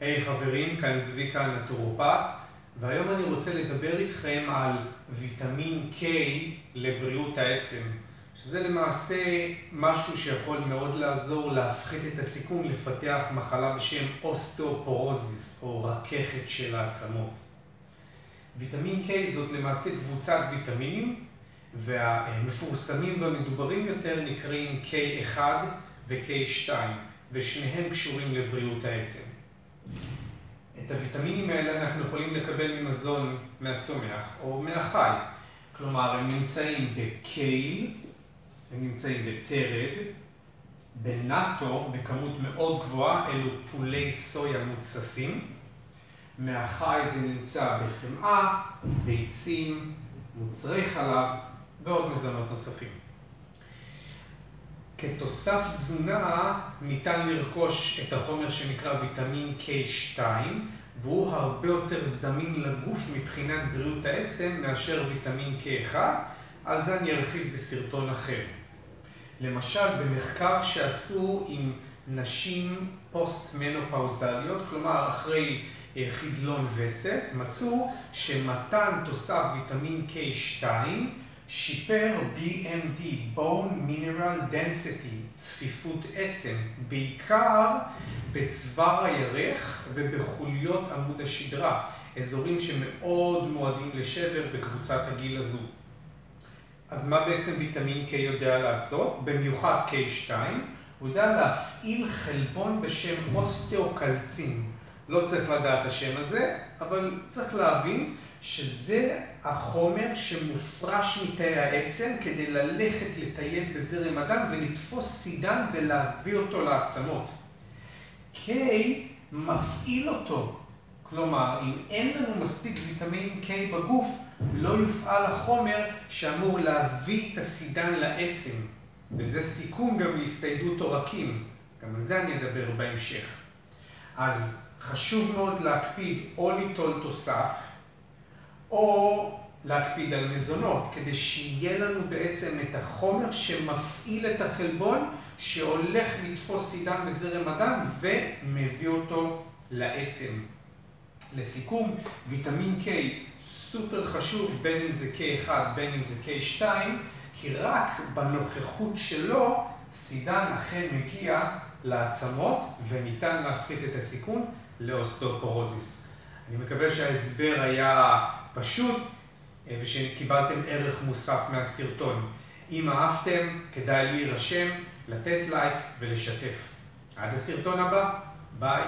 היי חברים, כאן צביקה נטורופט, והיום אני רוצה לדבר איתכם על ויטמין K לבריאות העצם, שזה למעשה משהו שיכול מאוד לעזור להפחית את הסיכון לפתח מחלה בשם אוסטאופורוזיס או רככת של העצמות. ויטמין K זאת למעשה קבוצת ויטמינים, והמפורסמים והמדוברים יותר נקראים K1 ו-K2, ושניהם קשורים לבריאות העצם. את הוויטמינים האלה אנחנו יכולים לקבל ממזון מהצומח או מהחי. כלומר, הם נמצאים בקייל, הם נמצאים בטרד, בנאטו, בכמות מאוד גבוהה, אלו פולי סויה מוצסים. מהחי זה נמצא בחמאה, ביצים, מוצרי חלב ועוד מזונות נוספים. כתוסף תזונה ניתן לרכוש את החומר שנקרא ויטמין K2 והוא הרבה יותר זמין לגוף מבחינת בריאות העצם מאשר ויטמין K1, על זה אני ארחיב בסרטון אחר. למשל, במחקר שעשו עם נשים פוסט-מנופאוזליות, כלומר אחרי חדלון וסת, מצאו שמתן תוסף ויטמין K2 שיפר BMD, Bone Mineral Density, צפיפות עצם, בעיקר בצוואר הירך ובחוליות עמוד השדרה, אזורים שמאוד מועדים לשבר בקבוצת הגיל הזו. אז מה בעצם ויטמין K יודע לעשות? במיוחד K2, הוא יודע להפעיל חלבון בשם אוסטאוקלצין. לא צריך לדעת השם הזה, אבל צריך להבין שזה החומר שמופרש מתאי העצם כדי ללכת לטייל בזרם הדם ולתפוס סידן ולהביא אותו לעצמות. K מפעיל אותו. כלומר, אם אין לנו מספיק ויטמין K בגוף, לא יופעל החומר שאמור להביא את הסידן לעצם. וזה סיכום גם להסתיידות עורקים. גם על זה אני אדבר בהמשך. אז חשוב מאוד להקפיד או ליטול תוסף, או להקפיד על מזונות, כדי שיהיה לנו בעצם את החומר שמפעיל את החלבון, שהולך לתפוס סידן בזרם הדם ומביא אותו לעצם. לסיכום, ויטמין K סופר חשוב, בין אם זה K1, בין אם זה K2, כי רק בנוכחות שלו סידן אכן מגיע לעצמות וניתן להפחית את הסיכון לאוסטאופורוזיס. אני מקווה שההסבר היה פשוט ושקיבלתם ערך מוסף מהסרטון. אם אהבתם, כדאי להירשם, לתת לייק ולשתף. עד הסרטון הבא, ביי.